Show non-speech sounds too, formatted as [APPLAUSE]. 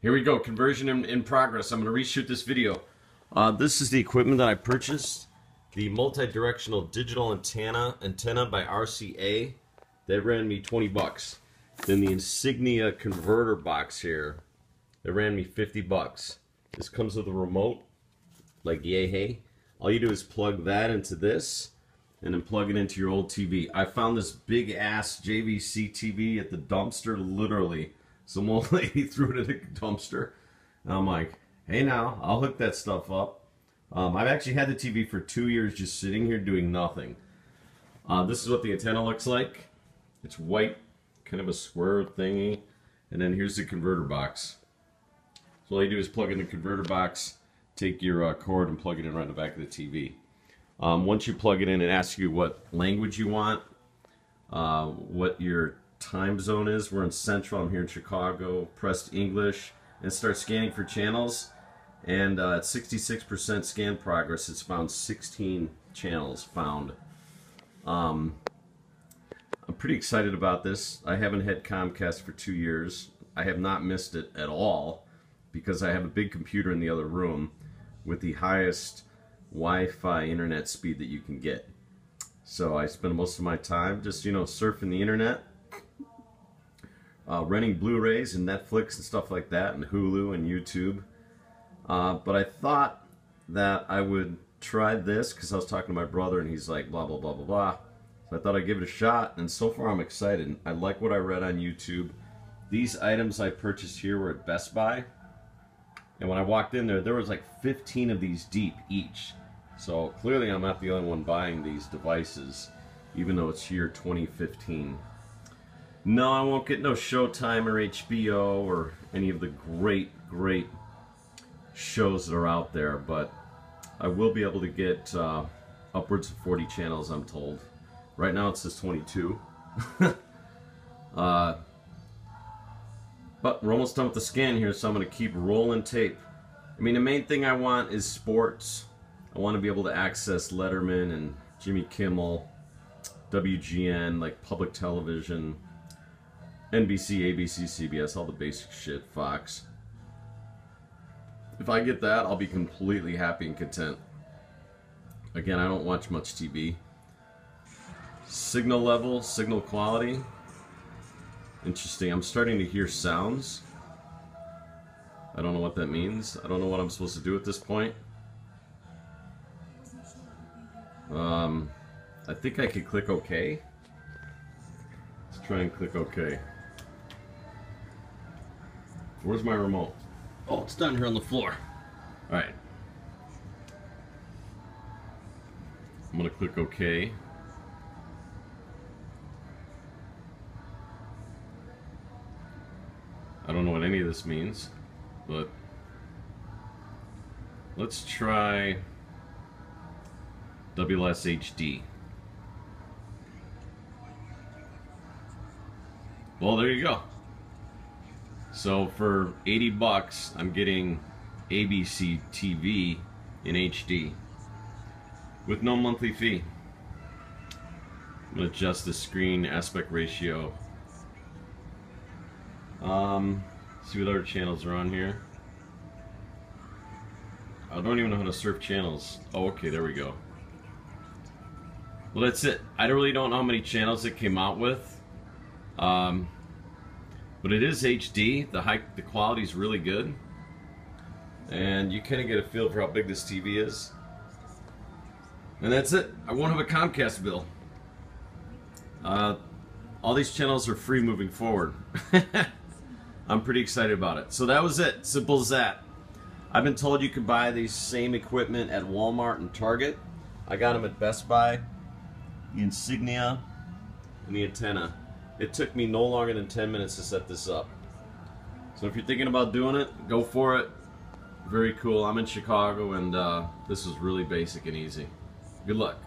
Here we go, conversion in, in progress. I'm to reshoot this video. Uh, this is the equipment that I purchased. The multi-directional digital antenna antenna by RCA. That ran me 20 bucks. Then the Insignia converter box here. That ran me 50 bucks. This comes with a remote, like yay hey. All you do is plug that into this, and then plug it into your old TV. I found this big ass JVC TV at the dumpster, literally some old lady threw it in a dumpster. And I'm like, hey now, I'll hook that stuff up. Um, I've actually had the TV for two years just sitting here doing nothing. Uh, this is what the antenna looks like. It's white, kind of a square thingy. And then here's the converter box. So all you do is plug in the converter box, take your uh, cord and plug it in right in the back of the TV. Um, once you plug it in, it asks you what language you want, uh, what your time zone is. We're in Central. I'm here in Chicago. Pressed English and start scanning for channels. And uh, at 66% scan progress, it's found 16 channels found. Um, I'm pretty excited about this. I haven't had Comcast for two years. I have not missed it at all because I have a big computer in the other room with the highest Wi-Fi internet speed that you can get. So I spend most of my time just, you know, surfing the internet uh, renting Blu-rays and Netflix and stuff like that, and Hulu and YouTube. Uh, but I thought that I would try this because I was talking to my brother and he's like, blah, blah, blah, blah, blah. So I thought I'd give it a shot, and so far I'm excited. I like what I read on YouTube. These items I purchased here were at Best Buy. And when I walked in there, there was like 15 of these deep each. So clearly I'm not the only one buying these devices, even though it's year 2015. No, I won't get no Showtime or HBO or any of the great, great shows that are out there, but I will be able to get uh, upwards of 40 channels, I'm told. Right now it says 22. [LAUGHS] uh, but we're almost done with the scan here, so I'm going to keep rolling tape. I mean, the main thing I want is sports. I want to be able to access Letterman and Jimmy Kimmel, WGN, like public television, NBC, ABC, CBS, all the basic shit, Fox. If I get that, I'll be completely happy and content. Again, I don't watch much TV. Signal level, signal quality. Interesting. I'm starting to hear sounds. I don't know what that means. I don't know what I'm supposed to do at this point. Um, I think I could click OK. Let's try and click OK. Where's my remote? Oh, it's down here on the floor. Alright. I'm going to click OK. I don't know what any of this means, but let's try WSHD. Well, there you go. So for 80 bucks, I'm getting ABC TV in HD with no monthly fee. I'm to adjust the screen aspect ratio. Um, see what other channels are on here. I don't even know how to surf channels. Oh, okay, there we go. Well, that's it. I really don't know how many channels it came out with. Um, but it is HD. The high, the quality is really good, and you kind of get a feel for how big this TV is. And that's it. I won't have a Comcast bill. Uh, all these channels are free moving forward. [LAUGHS] I'm pretty excited about it. So that was it. Simple as that. I've been told you can buy these same equipment at Walmart and Target. I got them at Best Buy, the Insignia, and the antenna. It took me no longer than 10 minutes to set this up. So if you're thinking about doing it, go for it. Very cool. I'm in Chicago and uh, this is really basic and easy. Good luck.